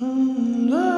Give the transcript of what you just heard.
Mm, love.